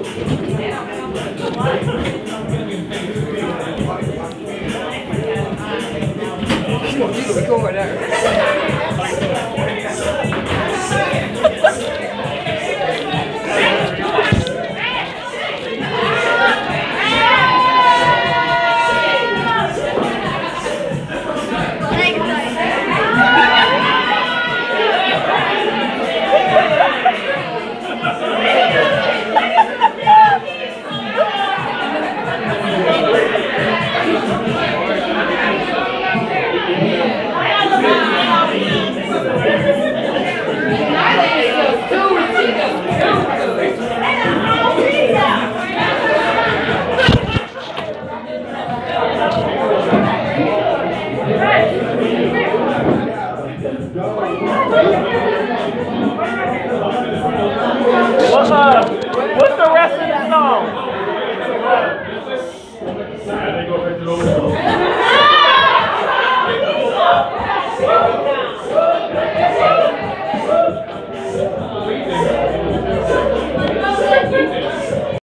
She won't. Go over there. What's up? What's the rest of the song?